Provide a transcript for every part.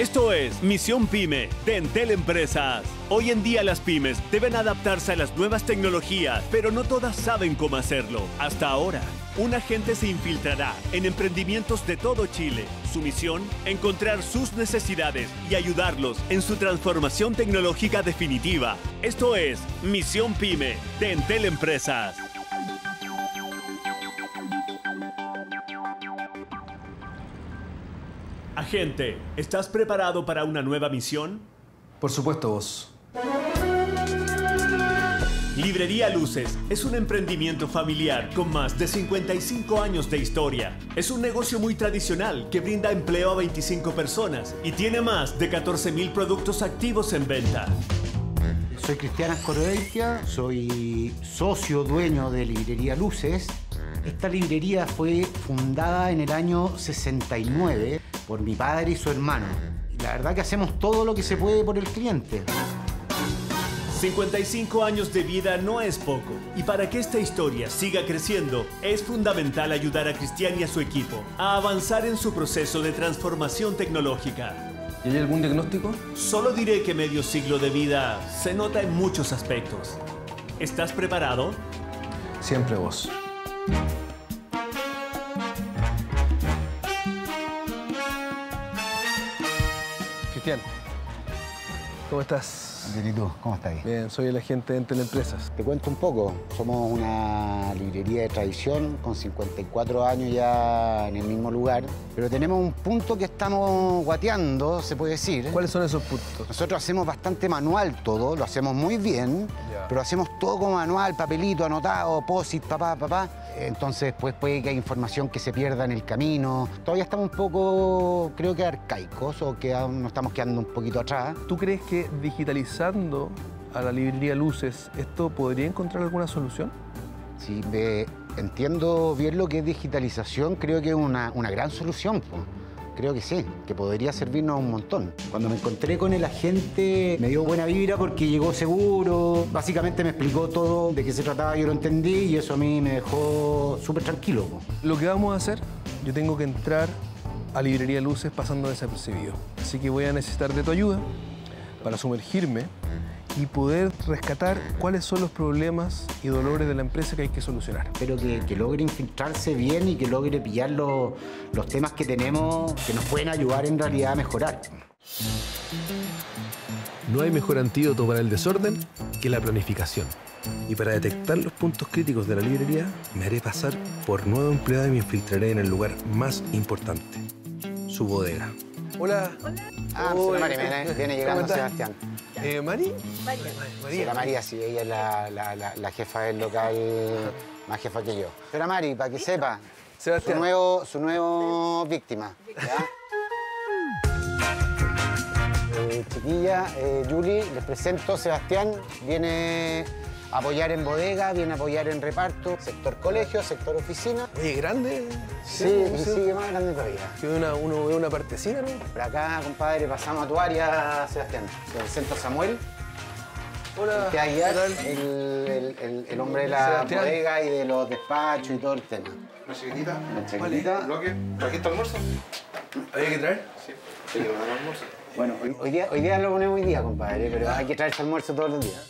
Esto es Misión Pyme de Entel Empresas. Hoy en día las pymes deben adaptarse a las nuevas tecnologías, pero no todas saben cómo hacerlo. Hasta ahora, un agente se infiltrará en emprendimientos de todo Chile. Su misión, encontrar sus necesidades y ayudarlos en su transformación tecnológica definitiva. Esto es Misión Pyme de Entel Empresas. Agente, ¿estás preparado para una nueva misión? Por supuesto, vos. Librería Luces es un emprendimiento familiar con más de 55 años de historia. Es un negocio muy tradicional que brinda empleo a 25 personas y tiene más de 14.000 productos activos en venta. Soy Cristiana Escorodeitia, soy socio dueño de Librería Luces. Esta librería fue fundada en el año 69 por mi padre y su hermano. La verdad que hacemos todo lo que se puede por el cliente. 55 años de vida no es poco, y para que esta historia siga creciendo, es fundamental ayudar a Cristian y a su equipo a avanzar en su proceso de transformación tecnológica. ¿Y hay algún diagnóstico? Solo diré que medio siglo de vida se nota en muchos aspectos. ¿Estás preparado? Siempre vos. ¿Cómo estás? Bien, ¿y tú? ¿Cómo estás? Bien, soy el agente de Entel Empresas. Te cuento un poco. Somos una librería de tradición con 54 años ya en el mismo lugar, pero tenemos un punto que estamos guateando, se puede decir. ¿Cuáles son esos puntos? Nosotros hacemos bastante manual todo, lo hacemos muy bien, pero hacemos todo como manual, papelito, anotado, posit, papá, papá. Entonces, pues puede que haya información que se pierda en el camino. Todavía estamos un poco, creo que arcaicos, o que aún nos estamos quedando un poquito atrás. ¿Tú crees que a la librería Luces esto podría encontrar alguna solución? Si me entiendo bien lo que es digitalización, creo que es una, una gran solución. Creo que sí, que podría servirnos un montón. Cuando me encontré con el agente, me dio buena vibra porque llegó seguro. Básicamente me explicó todo de qué se trataba, yo lo entendí y eso a mí me dejó súper tranquilo. po. Lo que vamos a hacer, yo tengo que entrar a librería Luces pasando desapercibido. Así que voy a necesitar de tu ayuda para sumergirme y poder rescatar cuáles son los problemas y dolores de la empresa que hay que solucionar. Espero que, que logre infiltrarse bien y que logre pillar los, los temas que tenemos que nos pueden ayudar en realidad a mejorar. No hay mejor antídoto para el desorden que la planificación. Y para detectar los puntos críticos de la librería, me haré pasar por nuevo empleado y me infiltraré en el lugar más importante, su bodega. Hola. Ah, Hola, señora Mari, viene, llegando. Sebastián. Eh, ¿Mari? Señora María, sí, ella es la, la- la- la jefa del local, más jefa que yo. Señora Mari, para que sepa, su Sebastián. nuevo, su nuevo víctima. ¿ya? Eh, chiquilla, eh, Julie, les presento, Sebastián viene apoyar en bodega, viene a apoyar en reparto, sector colegio, sector oficina. Oye, grande. Sí, sigue más grande todavía. Que una, uno ve una partecina, ¿no? Por acá, compadre, pasamos a tu área, Sebastián. Presento a Samuel. Hola. que hay el, el- el- el hombre de la Sebastián. bodega y de los despachos y todo el tema. Una chiquitita, La chaquetita. bloque. ¿Aquí está el almuerzo? ¿Había que traer? Sí. Sí, que almuerzo. Bueno, hoy, hoy día, hoy día lo ponemos hoy día, compadre, pero hay que traerse almuerzo todos los días.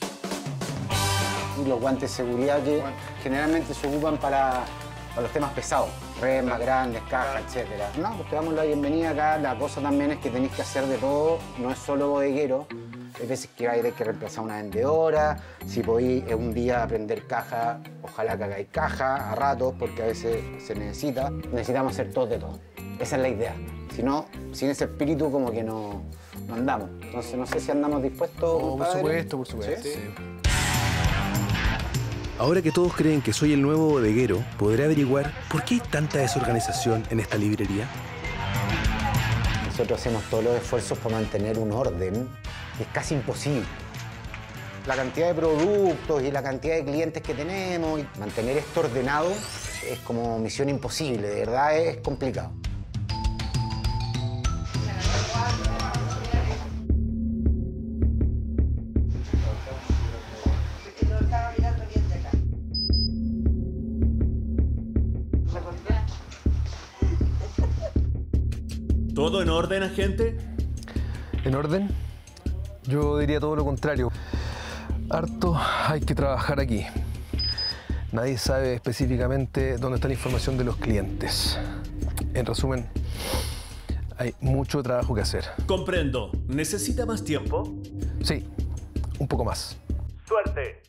Y los guantes de seguridad que generalmente se ocupan para, para los temas pesados, redes más grandes, cajas, etcétera. No, pues te damos la bienvenida acá. La cosa también es que tenéis que hacer de todo, no es solo bodeguero. Hay veces que hay que reemplazar una vendedora, si podéis eh, un día aprender caja, ojalá que hagáis caja a ratos, porque a veces se necesita. Necesitamos hacer todo de todo. Esa es la idea. Si no, sin ese espíritu como que no, no andamos. Entonces no sé si andamos dispuestos. Oh, por supuesto, por supuesto. ¿Sí? sí. Ahora que todos creen que soy el nuevo bodeguero, podré averiguar por qué hay tanta desorganización en esta librería. Nosotros hacemos todos los esfuerzos para mantener un orden que es casi imposible. La cantidad de productos y la cantidad de clientes que tenemos, y mantener esto ordenado es como misión imposible, de verdad es complicado. ¿Todo en orden, agente? ¿En orden? Yo diría todo lo contrario. Harto hay que trabajar aquí. Nadie sabe específicamente dónde está la información de los clientes. En resumen, hay mucho trabajo que hacer. Comprendo. ¿Necesita más tiempo? Sí, un poco más. Suerte.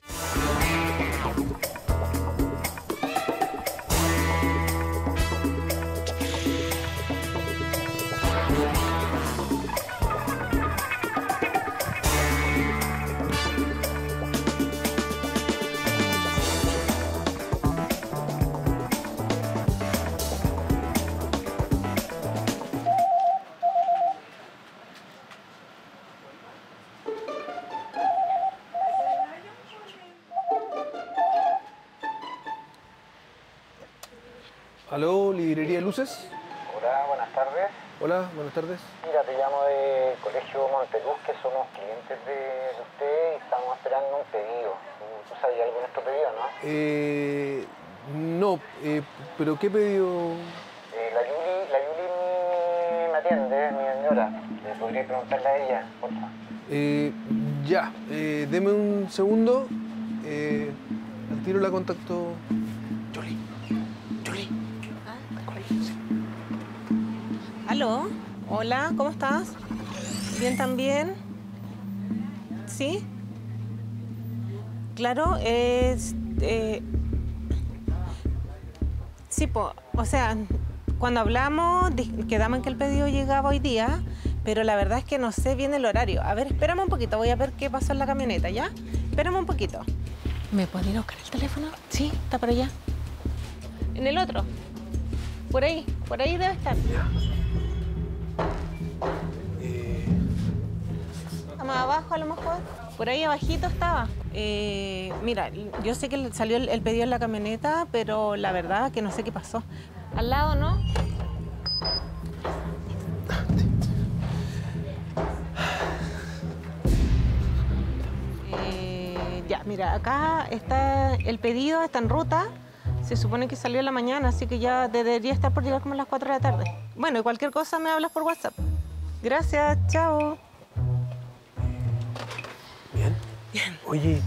Hola, buenas tardes. Hola, buenas tardes. Mira, te llamo de Colegio Monteluz, que somos clientes de, de usted y estamos esperando un pedido. ¿Tú sabías algo de nuestro pedido, no? Eh, no, eh, pero ¿qué pedido? Eh, la Yuli, la Yuli me, atiende, mi señora. Le podría preguntarle a ella, por favor. Eh, ya, eh, deme un segundo. Eh, al tiro la contacto. ¿Aló? Hola, ¿cómo estás? ¿Bien también? ¿Sí? Claro, es... eh, sí, po, o sea, cuando hablamos quedamos en que el pedido llegaba hoy día, pero la verdad es que no sé bien el horario. A ver, espérame un poquito, voy a ver qué pasó en la camioneta, ¿ya? Espérame un poquito. ¿Me pueden ir a buscar el teléfono? Sí, está por allá. En el otro. Por ahí, por ahí debe estar. Abajo a lo mejor. Por ahí abajito estaba. Eh, mira, yo sé que salió el, el pedido en la camioneta, pero la verdad que no sé qué pasó. Al lado, ¿no? Eh, ya, mira, acá está el pedido, está en ruta. Se supone que salió en la mañana, así que ya debería estar por llegar como a las 4 de la tarde. Bueno, y cualquier cosa me hablas por WhatsApp. Gracias, chao. Oye,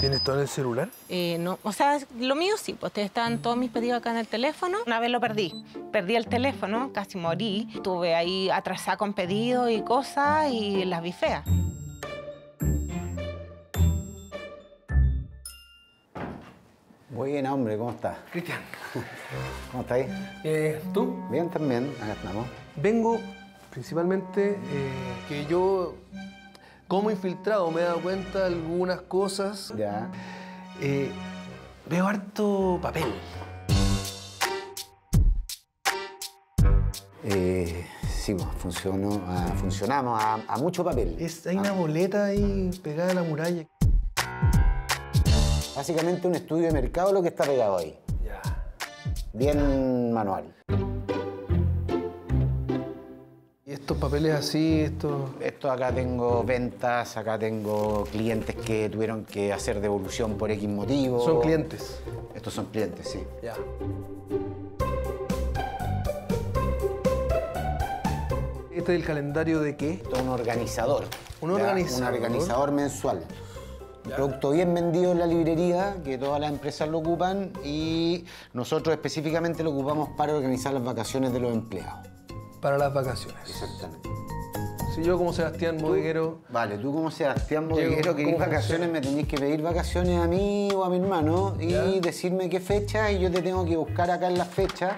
¿tienes todo en el celular? Eh, no, o sea, lo mío sí, pues están todos mis pedidos acá en el teléfono. Una vez lo perdí. Perdí el teléfono, casi morí. Estuve ahí atrasada con pedidos y cosas y las vi feas. Buena, hombre, ¿cómo estás? Cristian. ¿Cómo estáis? Eh, ¿Tú? Bien también, acá estamos. Vengo principalmente eh, que yo, como infiltrado, me he dado cuenta de algunas cosas. Ya. Eh, veo harto papel. Eh, sí, pues, funcionó, ah, funcionamos a, a mucho papel. Es, hay una boleta ahí pegada a la muralla. Básicamente un estudio de mercado lo que está pegado ahí. Ya. Bien manual. Estos papeles así, estos... Esto acá tengo ventas, acá tengo clientes que tuvieron que hacer devolución por X motivo. Son clientes. Estos son clientes, sí. Ya. ¿Este es el calendario de qué? Esto es un organizador. ¿Un organizador? Un organizador mensual. Un producto bien vendido en la librería, que todas las empresas lo ocupan y nosotros específicamente lo ocupamos para organizar las vacaciones de los empleados. Para las vacaciones. Exactamente. Si yo como Sebastián Bodeguero... Vale, tú como Sebastián Bodeguero querés ¿cómo vacaciones, funciona? me tenés que pedir vacaciones a mí o a mi hermano y Ya. decirme qué fecha y yo te tengo que buscar acá en las fechas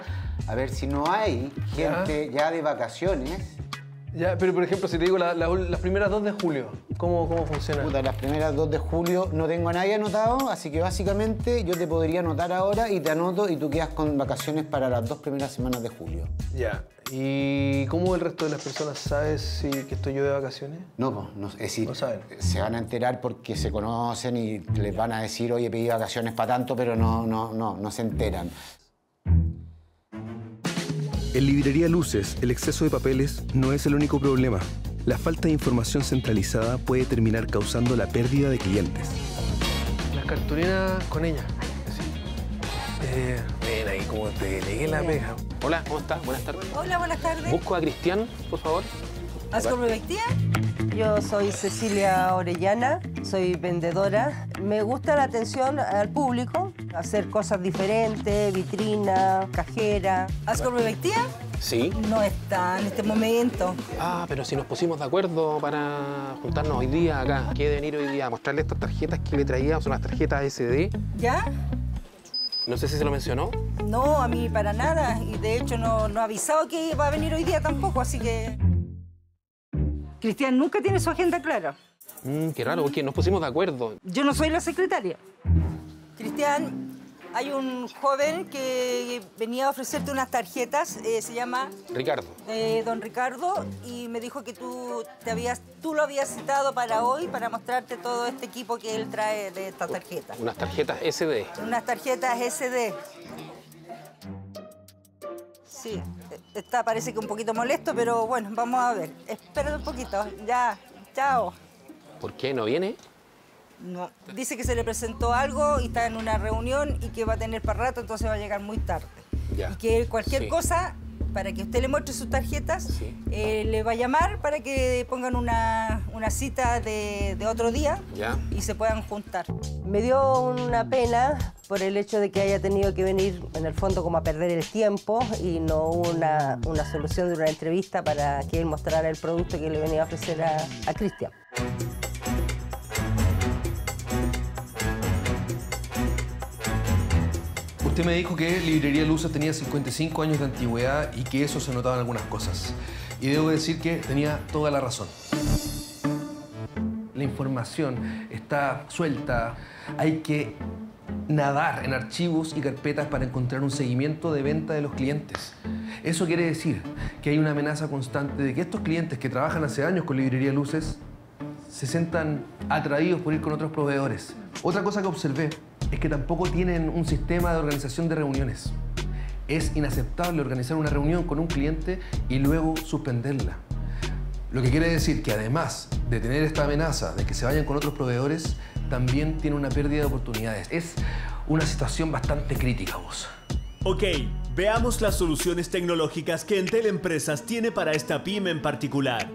a ver si no hay gente ya de vacaciones. Ya, pero por ejemplo, si te digo la- la- las primeras dos de julio, ¿cómo, cómo funciona? Puta, las primeras 2 de julio no tengo a nadie anotado, así que básicamente yo te podría anotar ahora y te anoto y tú quedas con vacaciones para las dos primeras semanas de julio. Ya. ¿Y cómo el resto de las personas sabe si que estoy yo de vacaciones? No, no, es decir, No saben. se van a enterar porque se conocen y les van a decir, oye, pedí vacaciones para tanto, pero no, no, no, no se enteran. En Librería Luces, el exceso de papeles no es el único problema. La falta de información centralizada puede terminar causando la pérdida de clientes. Las cartulinas con ella. Sí. Eh, ven ahí como te delegué la pega. Hola, ¿cómo estás? Buenas tardes. Hola, buenas tardes. Busco a Cristian, por favor. ¿Has convertido? Yo soy Cecilia Orellana, soy vendedora. Me gusta la atención al público, hacer cosas diferentes, vitrina, cajera. ¿Has convertido? Sí. No está en este momento. Ah, pero si nos pusimos de acuerdo para juntarnos hoy día acá. Quiere venir hoy día a mostrarle estas tarjetas que le traía, son las tarjetas SD. ¿Ya? No sé si se lo mencionó. No, a mí para nada. Y de hecho no, no ha avisado que iba a venir hoy día tampoco, así que... Cristian nunca tiene su agenda clara. Mm, qué raro, porque nos pusimos de acuerdo. Yo no soy la secretaria. Cristian, hay un joven que venía a ofrecerte unas tarjetas, eh, se llama Ricardo. eh, don Ricardo, y me dijo que tú, te habías, tú lo habías citado para hoy para mostrarte todo este equipo que él trae de estas tarjetas. Unas tarjetas SD. Unas tarjetas SD. Sí, está parece que un poquito molesto, pero bueno, vamos a ver. Espérate un poquito, ya, chao. ¿Por qué no viene? No, dice que se le presentó algo y está en una reunión y que va a tener para rato, entonces va a llegar muy tarde. Ya. Y que cualquier Sí. cosa, para que usted le muestre sus tarjetas, Sí. eh, le va a llamar para que pongan una, una cita de, de otro día Ya. y se puedan juntar. Me dio una pena por el hecho de que haya tenido que venir en el fondo como a perder el tiempo y no una, una solución de una entrevista para que él mostrara el producto que le venía a ofrecer a, a Cristian. Usted me dijo que Librería Luces tenía 55 años de antigüedad y que eso se notaba en algunas cosas. Y debo decir que tenía toda la razón. La información está suelta, hay que nadar en archivos y carpetas para encontrar un seguimiento de venta de los clientes. Eso quiere decir que hay una amenaza constante de que estos clientes que trabajan hace años con Librería Luces se sientan atraídos por ir con otros proveedores. Otra cosa que observé es que tampoco tienen un sistema de organización de reuniones. Es inaceptable organizar una reunión con un cliente y luego suspenderla. Lo que quiere decir que además de tener esta amenaza de que se vayan con otros proveedores, también tiene una pérdida de oportunidades. Es una situación bastante crítica, vos. Ok, veamos las soluciones tecnológicas que Entel Empresas tiene para esta pyme en particular.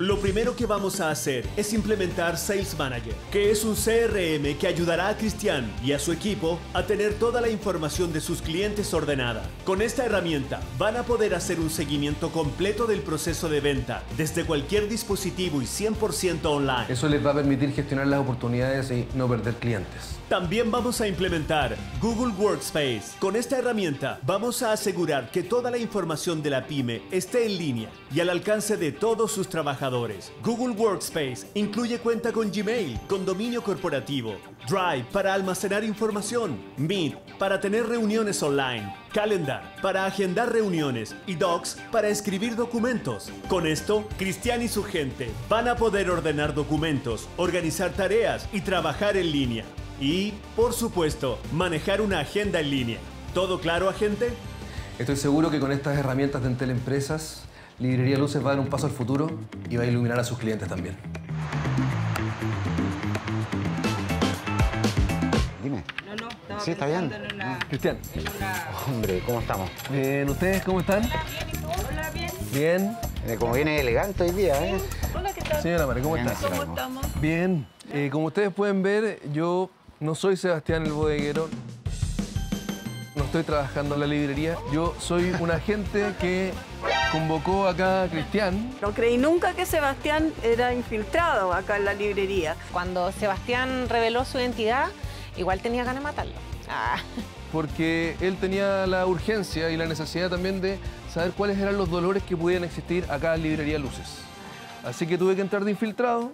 Lo primero que vamos a hacer es implementar Sales Manager, que es un CRM que ayudará a Cristian y a su equipo a tener toda la información de sus clientes ordenada. Con esta herramienta van a poder hacer un seguimiento completo del proceso de venta desde cualquier dispositivo y 100% online. Eso les va a permitir gestionar las oportunidades y no perder clientes. También vamos a implementar Google Workspace. Con esta herramienta vamos a asegurar que toda la información de la pyme esté en línea y al alcance de todos sus trabajadores. Google Workspace incluye cuenta con Gmail, con dominio corporativo, Drive para almacenar información, Meet para tener reuniones online, Calendar para agendar reuniones y Docs para escribir documentos. Con esto, Cristian y su gente van a poder ordenar documentos, organizar tareas y trabajar en línea. Y, por supuesto, manejar una agenda en línea. ¿Todo claro, agente? Estoy seguro que con estas herramientas de Entel Empresas, Librería Luces va a dar un paso al futuro y va a iluminar a sus clientes también. Dime. No, no, estaba Sí, está bien. en una- Cristian. en una- Hombre, ¿cómo estamos? Bien, ¿ustedes cómo están? Hola, bien. Bien. Como viene elegante hoy día, ¿eh? Hola, ¿qué tal? Señora Mare, ¿cómo Bien, está? ¿Cómo estamos? Bien. Eh, como ustedes pueden ver, yo no soy Sebastián el bodeguero. No estoy trabajando en la librería. Yo soy un agente que convocó acá a Cristian. No creí nunca que Sebastián era infiltrado acá en la librería. Cuando Sebastián reveló su identidad, igual tenía ganas de matarlo. Ah. porque él tenía la urgencia y la necesidad también de saber cuáles eran los dolores que podían existir acá en Librería Luces. Así que tuve que entrar de infiltrado,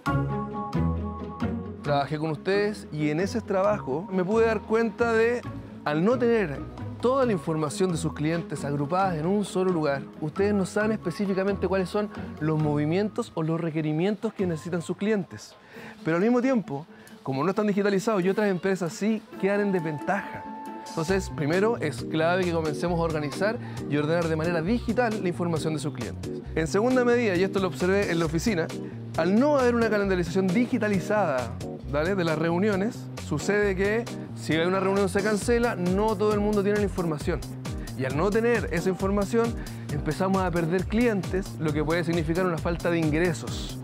trabajé con ustedes y en ese trabajo me pude dar cuenta de, al no tener toda la información de sus clientes agrupadas en un solo lugar, ustedes no saben específicamente cuáles son los movimientos o los requerimientos que necesitan sus clientes. Pero al mismo tiempo, como no están digitalizados y otras empresas sí quedan en desventaja. Entonces, primero es clave que comencemos a organizar y ordenar de manera digital la información de sus clientes. En segunda medida, y esto lo observé en la oficina, al no haber una calendarización digitalizada ¿vale? de las reuniones, sucede que si hay una reunión se cancela, no todo el mundo tiene la información. Y al no tener esa información, empezamos a perder clientes, lo que puede significar una falta de ingresos.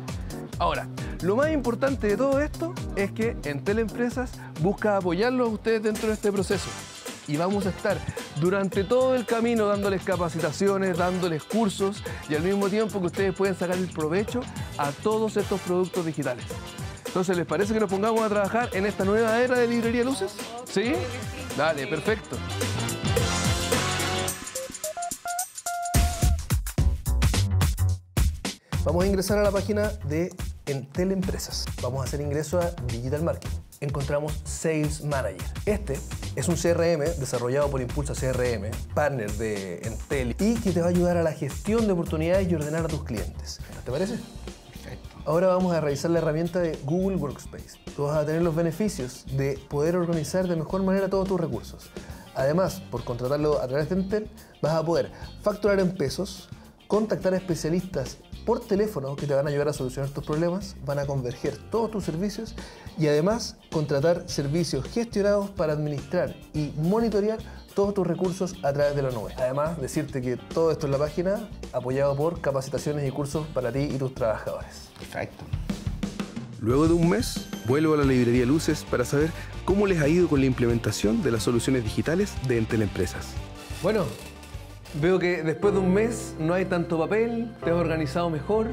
Ahora, lo más importante de todo esto es que en Teleempresas busca apoyarlos a ustedes dentro de este proceso. Y vamos a estar durante todo el camino dándoles capacitaciones, dándoles cursos y al mismo tiempo que ustedes pueden sacar el provecho a todos estos productos digitales. Entonces, ¿les parece que nos pongamos a trabajar en esta nueva era de librería luces? ¿Sí? Dale, perfecto. Vamos a ingresar a la página de Entel Empresas. Vamos a hacer ingreso a Digital Marketing. Encontramos Sales Manager. Este es un CRM desarrollado por Impulsa CRM, partner de Entel, y que te va a ayudar a la gestión de oportunidades y ordenar a tus clientes. ¿Te parece? Ahora vamos a revisar la herramienta de Google Workspace. Tú vas a tener los beneficios de poder organizar de mejor manera todos tus recursos. Además, por contratarlo a través de Entel, vas a poder facturar en pesos, contactar a especialistas por teléfono que te van a ayudar a solucionar tus problemas, van a converger todos tus servicios y además contratar servicios gestionados para administrar y monitorear todos tus recursos a través de la nube. Además, decirte que todo esto en la página apoyado por capacitaciones y cursos para ti y tus trabajadores. Perfecto. Luego de un mes, vuelvo a la librería Luces para saber cómo les ha ido con la implementación de las soluciones digitales de Entel Empresas. Bueno, veo que después de un mes no hay tanto papel, te has organizado mejor.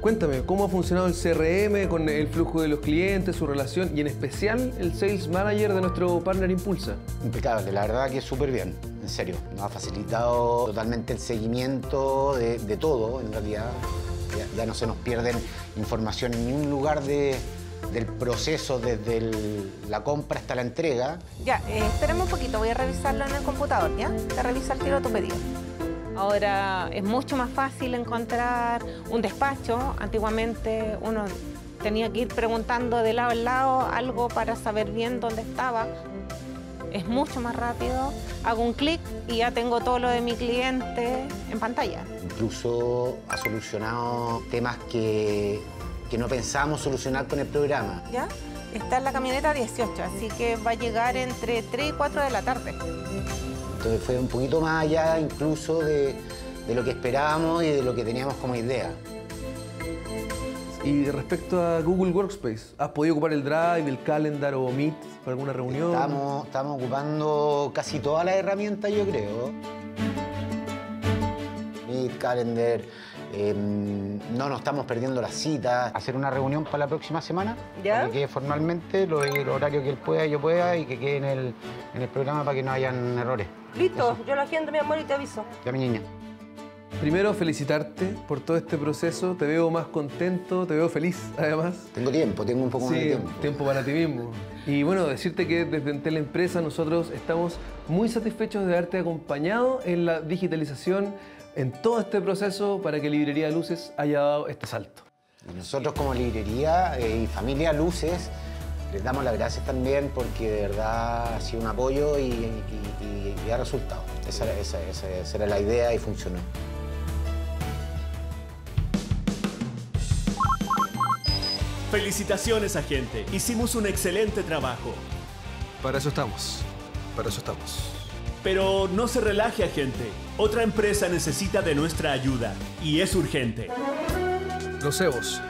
Cuéntame, ¿cómo ha funcionado el CRM con el flujo de los clientes, su relación y en especial el Sales Manager de nuestro partner Impulsa? Impecable, la verdad que súper bien, en serio. Nos ha facilitado totalmente el seguimiento de, todo, en realidad. Ya, ya no se nos pierden información en ningún lugar de- del proceso, desde el- la compra hasta la entrega. Ya, eh, espérame un poquito, voy a revisarlo en el computador, ¿ya? Te revisa el tiro tu pedido. Ahora es mucho más fácil encontrar un despacho. Antiguamente uno tenía que ir preguntando de lado en lado algo para saber bien dónde estaba. Es mucho más rápido. Hago un clic y ya tengo todo lo de mi cliente en pantalla. Incluso ha solucionado temas que, que no pensábamos solucionar con el programa. ¿Ya? Está en la camioneta 18, así que va a llegar entre 3 y 4 de la tarde. Entonces fue un poquito más allá incluso de, de lo que esperábamos y de lo que teníamos como idea. Y respecto a Google Workspace, ¿has podido ocupar el Drive, el Calendar o Meet para alguna reunión? Estamos, estamos ocupando casi todas las herramientas, yo creo. Meet, Calendar, eh, no nos estamos perdiendo las citas. Hacer una reunión para la próxima semana, ¿Ya? para que quede formalmente lo- el horario que él pueda, yo pueda y que quede en el, en el programa para que no hayan errores. Listo, yo lo agendo, mi amor, y te aviso. Ya, mi niña. Primero, felicitarte por todo este proceso. Te veo más contento, te veo feliz, además. Tengo tiempo, tengo un poco más de tiempo. tiempo para ti mismo. Y bueno, decirte que desde Entel Empresa nosotros estamos muy satisfechos de haberte acompañado en la digitalización, en todo este proceso para que Librería Luces haya dado este salto. Nosotros como librería eh, y familia Luces les damos las gracias también porque de verdad ha sido un apoyo y, y- y- y ha resultado. Esa, era- esa- esa- esa era la idea y funcionó. Felicitaciones, agente. Hicimos un excelente trabajo. Para eso estamos. Para eso estamos. Pero no se relaje, agente. Otra empresa necesita de nuestra ayuda y es urgente. Los cebos.